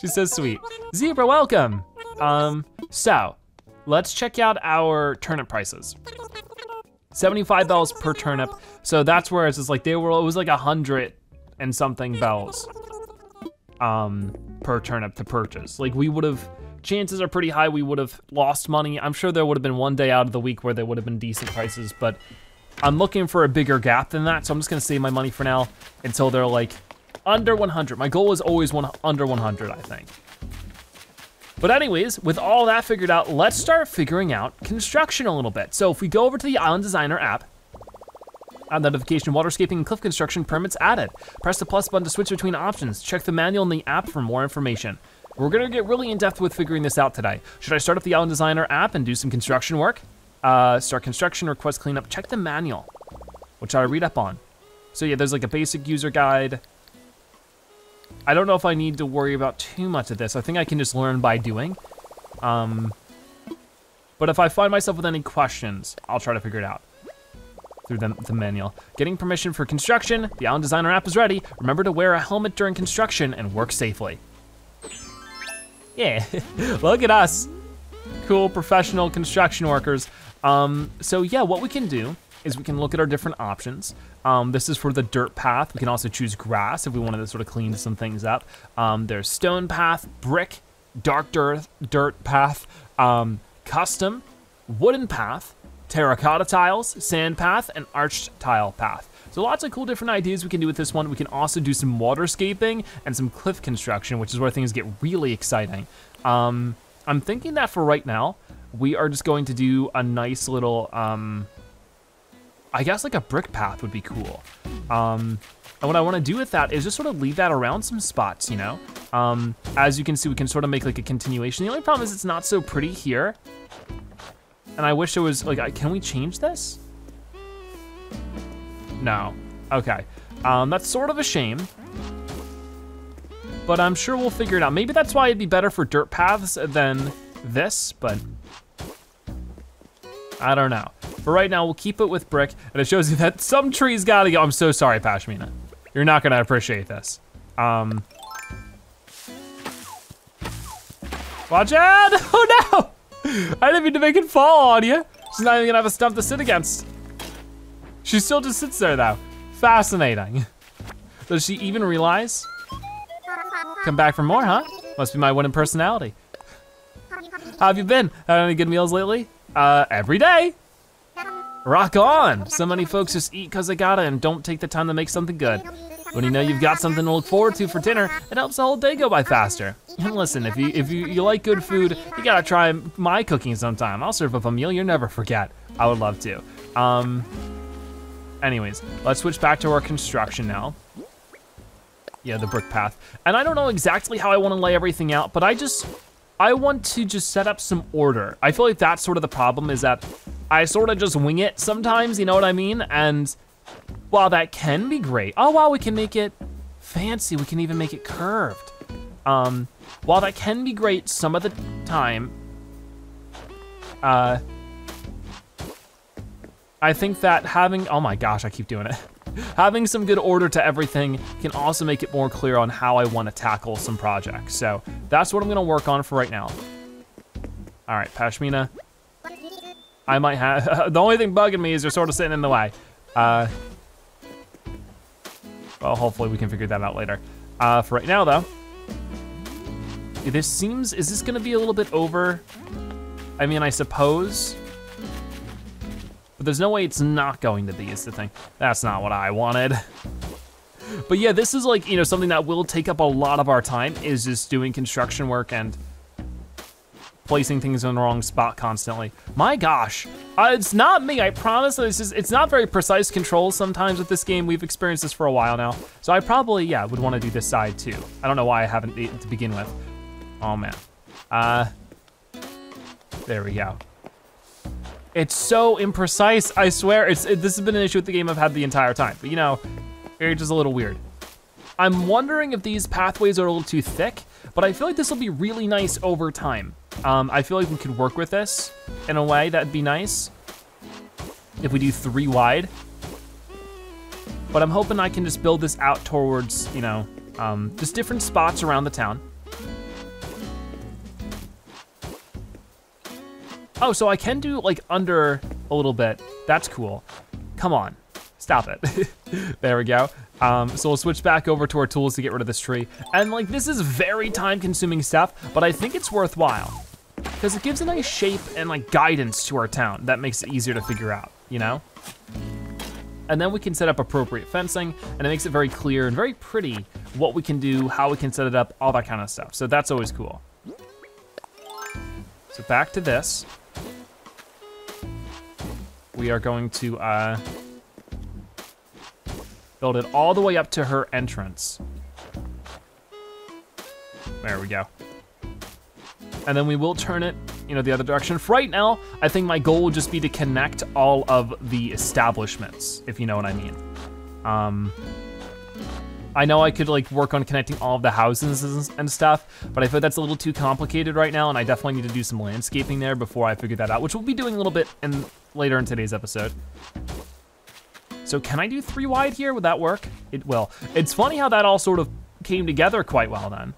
She's so sweet. Zebra, welcome. Um, so, let's check out our turnip prices. 75 bells per turnip. So that's where it's just like they were, it was like a hundred and something bells um, per turnip to purchase. Like we would have, chances are pretty high we would have lost money. I'm sure there would have been one day out of the week where there would have been decent prices, but I'm looking for a bigger gap than that. So I'm just gonna save my money for now until they're like under 100. My goal is always one under 100, I think. But anyways, with all that figured out, let's start figuring out construction a little bit. So if we go over to the Island Designer app, Add notification, waterscaping and cliff construction permits added. Press the plus button to switch between options. Check the manual in the app for more information. We're gonna get really in depth with figuring this out today. Should I start up the Island Designer app and do some construction work? Uh, start construction, request cleanup, check the manual, which I read up on. So yeah, there's like a basic user guide. I don't know if I need to worry about too much of this. I think I can just learn by doing. Um, but if I find myself with any questions, I'll try to figure it out. through the, the manual. Getting permission for construction, the Island Designer app is ready. Remember to wear a helmet during construction and work safely. Yeah, look at us. Cool professional construction workers. Um, so yeah, what we can do is we can look at our different options. Um, this is for the dirt path. We can also choose grass if we wanted to sort of clean some things up. Um, there's stone path, brick, dark dirt, dirt path, um, custom, wooden path, terracotta tiles, sand path, and arched tile path. So lots of cool different ideas we can do with this one. We can also do some waterscaping and some cliff construction, which is where things get really exciting. Um, I'm thinking that for right now, we are just going to do a nice little, um, I guess like a brick path would be cool. Um, and what I wanna do with that is just sort of leave that around some spots, you know? Um, as you can see, we can sort of make like a continuation. The only problem is it's not so pretty here. And I wish it was like, can we change this? No, okay. Um, that's sort of a shame. But I'm sure we'll figure it out. Maybe that's why it'd be better for dirt paths than this, but I don't know. But right now, we'll keep it with brick, and it shows you that some trees gotta go. I'm so sorry, Pashmina. You're not gonna appreciate this. Um, watch out! Oh no! I didn't mean to make it fall on you. She's not even gonna have a stump to sit against. She still just sits there though. Fascinating. Does she even realize? Come back for more, huh? Must be my winning personality. How have you been? Had any good meals lately? Uh, every day. Rock on. So many folks just eat cause they gotta and don't take the time to make something good. When you know you've got something to look forward to for dinner, it helps the whole day go by faster. And listen, if you if you, you like good food, you gotta try my cooking sometime. I'll serve up a meal you'll never forget. I would love to. Um, anyways, let's switch back to our construction now. Yeah, the brick path. And I don't know exactly how I wanna lay everything out, but I just, I want to just set up some order. I feel like that's sort of the problem is that I sort of just wing it sometimes, you know what I mean? And while that can be great, oh wow, we can make it fancy. We can even make it curved. Um, while that can be great some of the time, uh, I think that having, oh my gosh, I keep doing it. having some good order to everything can also make it more clear on how I wanna tackle some projects. So that's what I'm gonna work on for right now. All right, Pashmina. I might have, the only thing bugging me is you're sort of sitting in the way. Uh, well, hopefully we can figure that out later. Uh, for right now though, this seems, is this gonna be a little bit over? I mean, I suppose, but there's no way it's not going to be is the thing. That's not what I wanted. But yeah, this is like, you know, something that will take up a lot of our time is just doing construction work and placing things in the wrong spot constantly. My gosh, uh, it's not me, I promise. It's, just, it's not very precise controls sometimes with this game. We've experienced this for a while now. So I probably, yeah, would wanna do this side too. I don't know why I haven't to begin with. Oh man. Uh, there we go. It's so imprecise, I swear. It's it, This has been an issue with the game I've had the entire time, but you know, it's just a little weird. I'm wondering if these pathways are a little too thick, but I feel like this will be really nice over time. Um, I feel like we could work with this in a way that'd be nice if we do three wide. But I'm hoping I can just build this out towards, you know, um, just different spots around the town. Oh, so I can do like under a little bit. That's cool. Come on, stop it. there we go. Um, so we'll switch back over to our tools to get rid of this tree. And like, this is very time consuming stuff, but I think it's worthwhile because it gives a nice shape and like guidance to our town that makes it easier to figure out, you know? And then we can set up appropriate fencing and it makes it very clear and very pretty what we can do, how we can set it up, all that kind of stuff. So that's always cool. So back to this. We are going to uh, build it all the way up to her entrance. There we go and then we will turn it, you know, the other direction. For right now, I think my goal will just be to connect all of the establishments, if you know what I mean. Um, I know I could like work on connecting all of the houses and stuff, but I feel that's a little too complicated right now, and I definitely need to do some landscaping there before I figure that out, which we'll be doing a little bit in later in today's episode. So can I do three wide here? Would that work? It will. It's funny how that all sort of came together quite well then.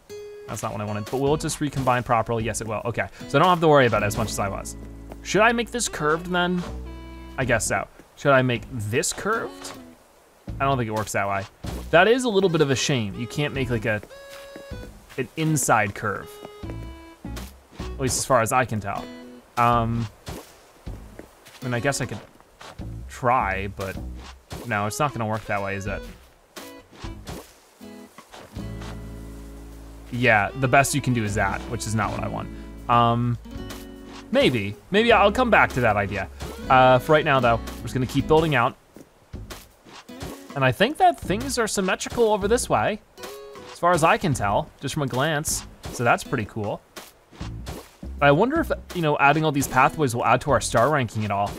That's not what I wanted, but will it just recombine properly? Yes, it will. Okay, so I don't have to worry about it as much as I was. Should I make this curved then? I guess so. Should I make this curved? I don't think it works that way. That is a little bit of a shame. You can't make like a an inside curve. At least as far as I can tell. Um, I mean, I guess I could try, but no, it's not gonna work that way, is it? Yeah, the best you can do is that, which is not what I want. Um, maybe, maybe I'll come back to that idea. Uh, for right now though, we're just gonna keep building out. And I think that things are symmetrical over this way, as far as I can tell, just from a glance. So that's pretty cool. I wonder if, you know, adding all these pathways will add to our star ranking at all.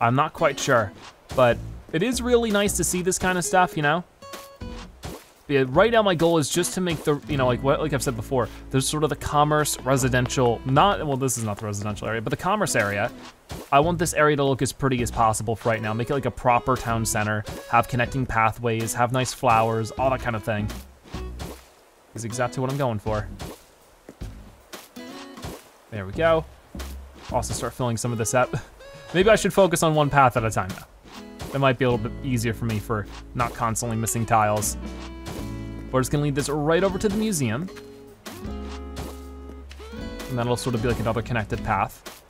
I'm not quite sure, but it is really nice to see this kind of stuff, you know? Yeah, right now my goal is just to make the, you know, like what, like I've said before, there's sort of the commerce residential, not, well, this is not the residential area, but the commerce area. I want this area to look as pretty as possible for right now. Make it like a proper town center, have connecting pathways, have nice flowers, all that kind of thing. Is exactly what I'm going for. There we go. Also start filling some of this up. Maybe I should focus on one path at a time now. That might be a little bit easier for me for not constantly missing tiles. We're just gonna lead this right over to the museum. And that'll sort of be like another connected path.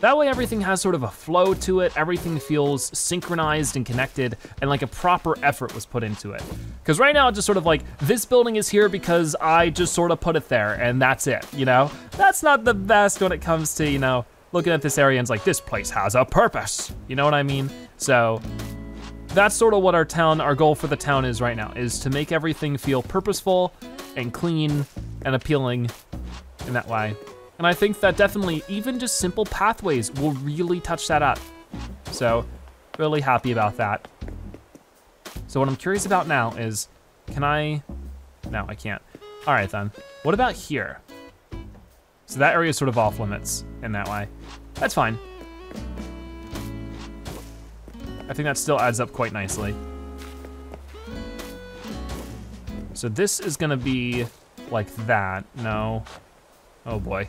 That way everything has sort of a flow to it, everything feels synchronized and connected, and like a proper effort was put into it. Because right now it's just sort of like, this building is here because I just sort of put it there, and that's it, you know? That's not the best when it comes to, you know, looking at this area and it's like, this place has a purpose. You know what I mean? So that's sort of what our town, our goal for the town is right now, is to make everything feel purposeful and clean and appealing in that way. And I think that definitely even just simple pathways will really touch that up. So really happy about that. So what I'm curious about now is, can I, no, I can't. All right then, what about here? So that area is sort of off limits in that way. That's fine. I think that still adds up quite nicely. So this is gonna be like that, no. Oh boy.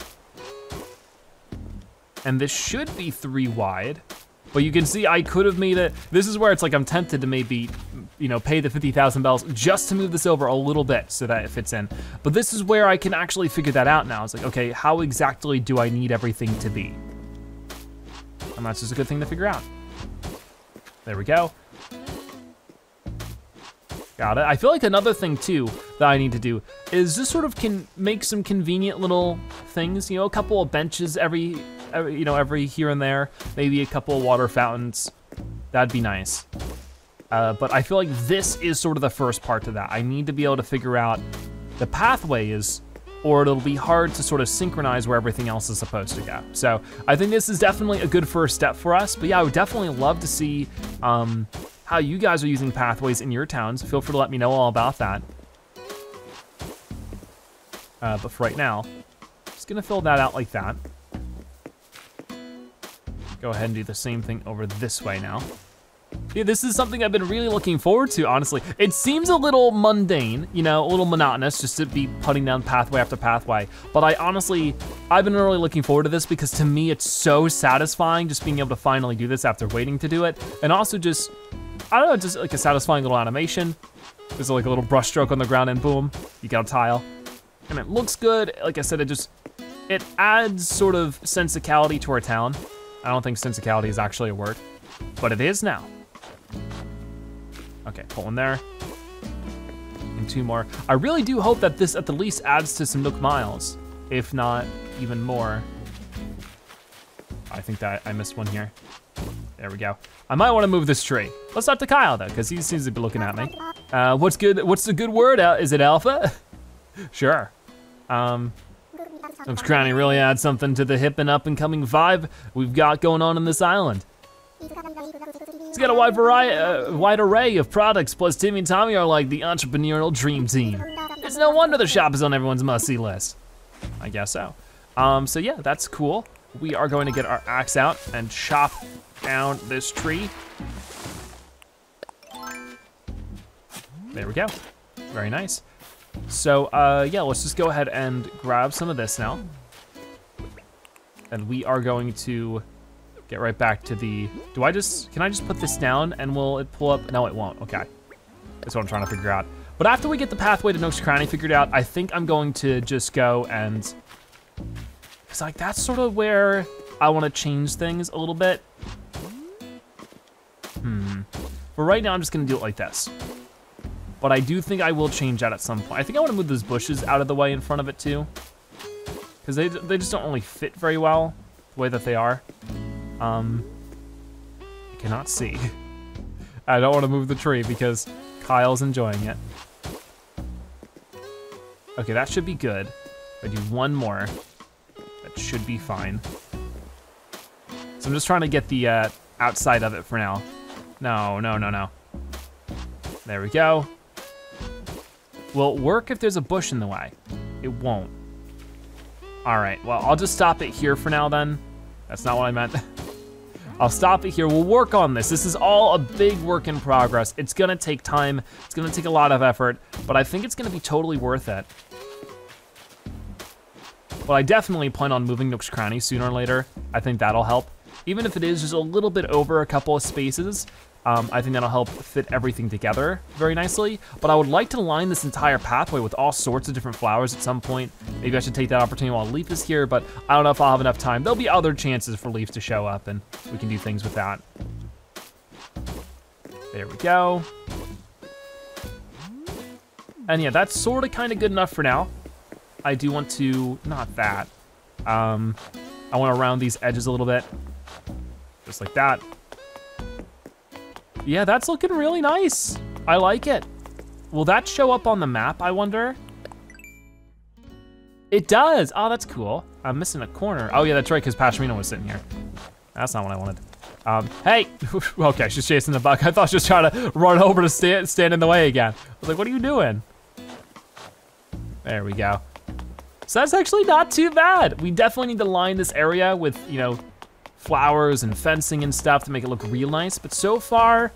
And this should be three wide, but you can see I could have made it, this is where it's like I'm tempted to maybe, you know, pay the 50,000 bells just to move this over a little bit so that it fits in. But this is where I can actually figure that out now. It's like, okay, how exactly do I need everything to be? And that's just a good thing to figure out. There we go. Got it. I feel like another thing too that I need to do is just sort of can make some convenient little things, you know, a couple of benches every, every, you know, every here and there, maybe a couple of water fountains. That'd be nice. Uh, but I feel like this is sort of the first part to that. I need to be able to figure out the pathway is, or it'll be hard to sort of synchronize where everything else is supposed to go. So I think this is definitely a good first step for us. But yeah, I would definitely love to see um, how you guys are using pathways in your towns. Feel free to let me know all about that. Uh, but for right now, just gonna fill that out like that. Go ahead and do the same thing over this way now. Yeah, this is something I've been really looking forward to, honestly. It seems a little mundane, you know, a little monotonous just to be putting down pathway after pathway. But I honestly, I've been really looking forward to this because to me, it's so satisfying just being able to finally do this after waiting to do it. And also just, I don't know, just like a satisfying little animation. There's like a little brush stroke on the ground and boom, you got a tile. And it looks good. Like I said, it just, it adds sort of sensicality to our town. I don't think sensicality is actually a word, but it is now. Okay, pull in there. And two more. I really do hope that this at the least adds to some Nook miles, if not even more. I think that I missed one here. There we go. I might want to move this tree. Let's talk to Kyle though, because he seems to be looking at me. Uh, what's good? What's the good word? Is it alpha? sure. Um, Cranny really adds something to the hip and up and coming vibe we've got going on in this island. He's got a wide variety, uh, wide array of products, plus Timmy and Tommy are like the entrepreneurial dream team. It's no wonder the shop is on everyone's must-see list. I guess so. Um, so yeah, that's cool. We are going to get our axe out and chop down this tree. There we go. Very nice. So uh, yeah, let's just go ahead and grab some of this now. And we are going to get right back to the, do I just, can I just put this down and will it pull up? No, it won't, okay. That's what I'm trying to figure out. But after we get the pathway to Nook's Cranny figured out, I think I'm going to just go and, cause like that's sort of where I wanna change things a little bit. Hmm. But right now I'm just gonna do it like this. But I do think I will change that at some point. I think I wanna move those bushes out of the way in front of it too. Because they, they just don't really fit very well the way that they are. Um, I cannot see. I don't wanna move the tree because Kyle's enjoying it. Okay, that should be good. If I do one more, that should be fine. So I'm just trying to get the uh, outside of it for now. No, no, no, no. There we go. Will it work if there's a bush in the way? It won't. All right, well, I'll just stop it here for now then. That's not what I meant. I'll stop it here. We'll work on this. This is all a big work in progress. It's gonna take time. It's gonna take a lot of effort, but I think it's gonna be totally worth it. But I definitely plan on moving Nook's Cranny sooner or later. I think that'll help. Even if it is just a little bit over a couple of spaces, um, I think that'll help fit everything together very nicely. But I would like to line this entire pathway with all sorts of different flowers at some point. Maybe I should take that opportunity while Leif is here, but I don't know if I'll have enough time. There'll be other chances for Leif to show up and we can do things with that. There we go. And yeah, that's sort of kind of good enough for now. I do want to, not that. Um, I want to round these edges a little bit. Just like that. Yeah, that's looking really nice. I like it. Will that show up on the map, I wonder? It does. Oh, that's cool. I'm missing a corner. Oh yeah, that's right, because Pastorino was sitting here. That's not what I wanted. Um, hey, okay, she's chasing the buck. I thought she was trying to run over to stand, stand in the way again. I was like, what are you doing? There we go. So that's actually not too bad. We definitely need to line this area with, you know, flowers and fencing and stuff to make it look real nice, but so far,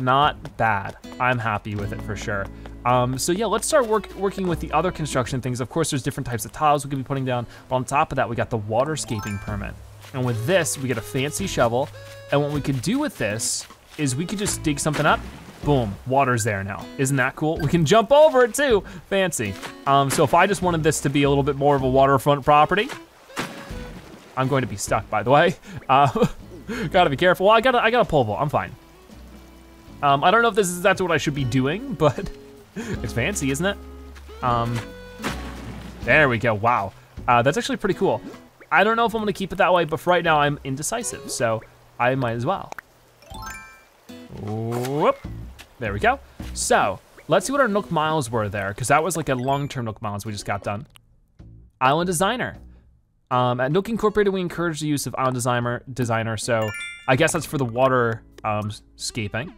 not bad. I'm happy with it for sure. Um, so yeah, let's start work, working with the other construction things. Of course, there's different types of tiles we could be putting down, but on top of that, we got the waterscaping permit. And with this, we get a fancy shovel, and what we could do with this is we could just dig something up, boom, water's there now. Isn't that cool? We can jump over it too, fancy. Um, so if I just wanted this to be a little bit more of a waterfront property, I'm going to be stuck, by the way. Uh, gotta be careful. Well, I got I got a pole vault, I'm fine. Um, I don't know if this is that's what I should be doing, but it's fancy, isn't it? Um, there we go, wow. Uh, that's actually pretty cool. I don't know if I'm gonna keep it that way, but for right now I'm indecisive, so I might as well. Whoop, there we go. So, let's see what our Nook Miles were there, because that was like a long-term Nook Miles we just got done. Island Designer. Um, at Nook Incorporated, we encourage the use of Island Designer, designer so I guess that's for the water um, scaping.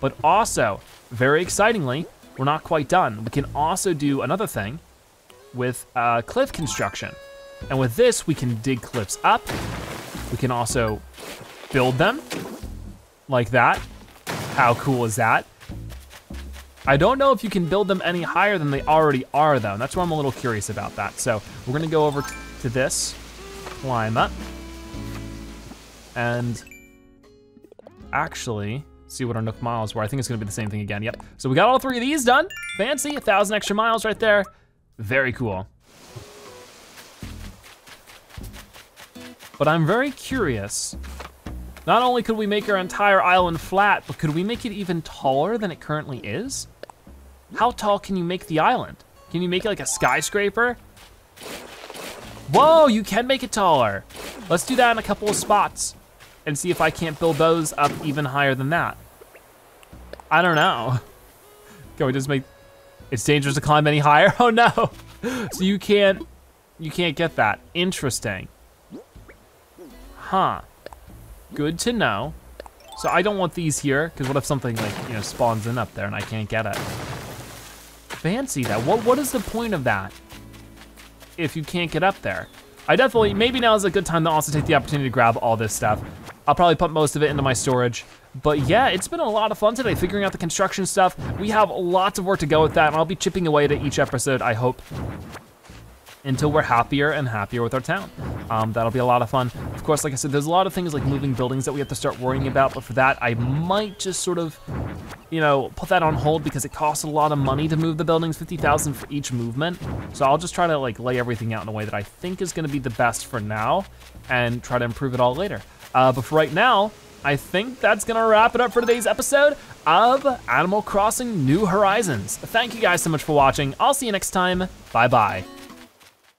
But also, very excitingly, we're not quite done. We can also do another thing with uh, cliff construction. And with this, we can dig cliffs up. We can also build them like that. How cool is that? I don't know if you can build them any higher than they already are though. And that's why I'm a little curious about that. So we're gonna go over to this, climb up, and actually see what our Nook miles were. I think it's gonna be the same thing again, yep. So we got all three of these done. Fancy, a thousand extra miles right there. Very cool. But I'm very curious. Not only could we make our entire island flat, but could we make it even taller than it currently is? How tall can you make the island? Can you make it like a skyscraper? Whoa, you can make it taller. Let's do that in a couple of spots and see if I can't build those up even higher than that. I don't know. Can we just make, it's dangerous to climb any higher? Oh no. So you can't, you can't get that. Interesting. Huh. Good to know. So I don't want these here, because what if something like, you know, spawns in up there and I can't get it? Fancy that. What What is the point of that if you can't get up there? I definitely, maybe now is a good time to also take the opportunity to grab all this stuff. I'll probably put most of it into my storage. But yeah, it's been a lot of fun today figuring out the construction stuff. We have lots of work to go with that and I'll be chipping away to each episode, I hope until we're happier and happier with our town. Um, that'll be a lot of fun. Of course, like I said, there's a lot of things like moving buildings that we have to start worrying about, but for that, I might just sort of, you know, put that on hold because it costs a lot of money to move the buildings, 50,000 for each movement. So I'll just try to like lay everything out in a way that I think is gonna be the best for now and try to improve it all later. Uh, but for right now, I think that's gonna wrap it up for today's episode of Animal Crossing New Horizons. Thank you guys so much for watching. I'll see you next time. Bye-bye.